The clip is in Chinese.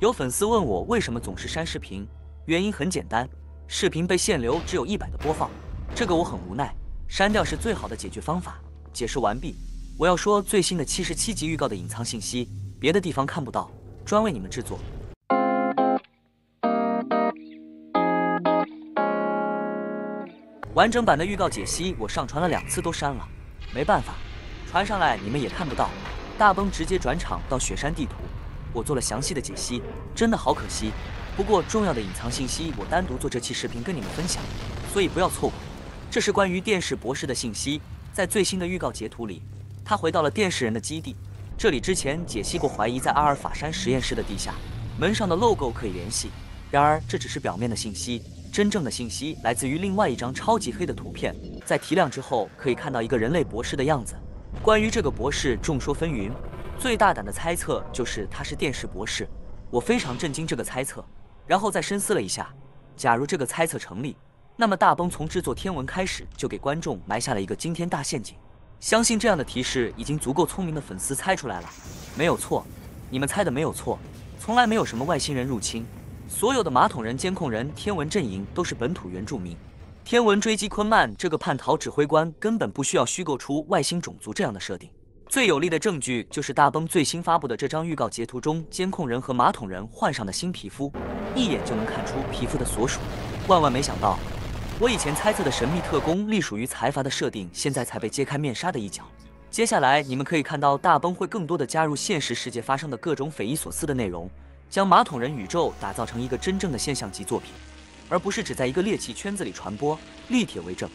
有粉丝问我为什么总是删视频，原因很简单，视频被限流只有一百的播放，这个我很无奈，删掉是最好的解决方法。解释完毕，我要说最新的七十七集预告的隐藏信息，别的地方看不到，专为你们制作。完整版的预告解析我上传了两次都删了，没办法，传上来你们也看不到。大崩直接转场到雪山地图，我做了详细的解析，真的好可惜。不过重要的隐藏信息我单独做这期视频跟你们分享，所以不要错过。这是关于电视博士的信息，在最新的预告截图里，他回到了电视人的基地。这里之前解析过，怀疑在阿尔法山实验室的地下门上的 logo 可以联系。然而这只是表面的信息。真正的信息来自于另外一张超级黑的图片，在提亮之后可以看到一个人类博士的样子。关于这个博士，众说纷纭，最大胆的猜测就是他是电视博士。我非常震惊这个猜测，然后再深思了一下，假如这个猜测成立，那么大崩从制作天文开始就给观众埋下了一个惊天大陷阱。相信这样的提示已经足够聪明的粉丝猜出来了。没有错，你们猜的没有错，从来没有什么外星人入侵。所有的马桶人、监控人、天文阵营都是本土原住民。天文追击昆曼这个叛逃指挥官根本不需要虚构出外星种族这样的设定。最有力的证据就是大崩最新发布的这张预告截图中，监控人和马桶人换上的新皮肤，一眼就能看出皮肤的所属。万万没想到，我以前猜测的神秘特工隶属于财阀的设定，现在才被揭开面纱的一角。接下来你们可以看到，大崩会更多的加入现实世界发生的各种匪夷所思的内容。将马桶人宇宙打造成一个真正的现象级作品，而不是只在一个猎奇圈子里传播。立帖为证。